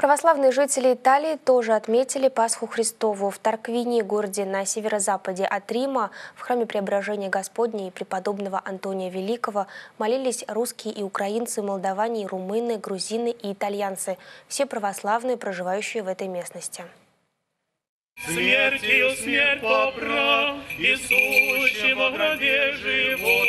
Православные жители Италии тоже отметили Пасху Христову. В Тарквине, городе на северо-западе от Рима, в храме Преображения Господня и преподобного Антония Великого молились русские и украинцы, молдаване, и румыны, грузины и итальянцы. Все православные, проживающие в этой местности. Смертью смерть поправ, и сущего гробе живот даровал.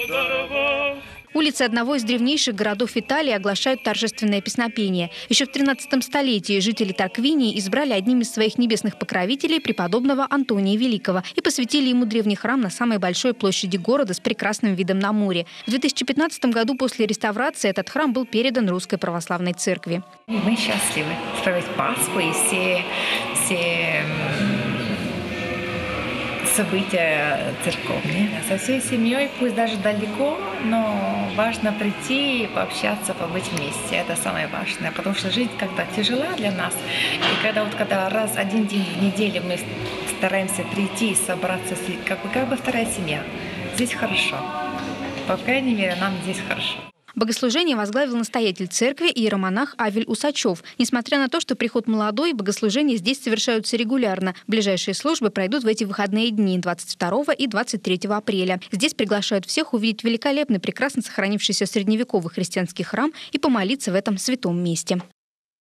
Улицы одного из древнейших городов Италии оглашают торжественное песнопение. Еще в 13 столетии жители Тарквинии избрали одним из своих небесных покровителей преподобного Антония Великого и посвятили ему древний храм на самой большой площади города с прекрасным видом на море. В 2015 году после реставрации этот храм был передан Русской Православной Церкви. Мы счастливы справить Пасху и все, все события церковные. Со всей семьей, пусть даже далеко, но важно прийти и пообщаться, побыть вместе. Это самое важное, потому что жизнь когда тяжела для нас. И когда вот когда раз один день в неделю мы стараемся прийти и собраться, как бы, как бы вторая семья, здесь хорошо. По крайней мере, нам здесь хорошо. Богослужение возглавил настоятель церкви иеромонах Авель Усачев. Несмотря на то, что приход молодой, богослужения здесь совершаются регулярно. Ближайшие службы пройдут в эти выходные дни 22 и 23 апреля. Здесь приглашают всех увидеть великолепный, прекрасно сохранившийся средневековый христианский храм и помолиться в этом святом месте.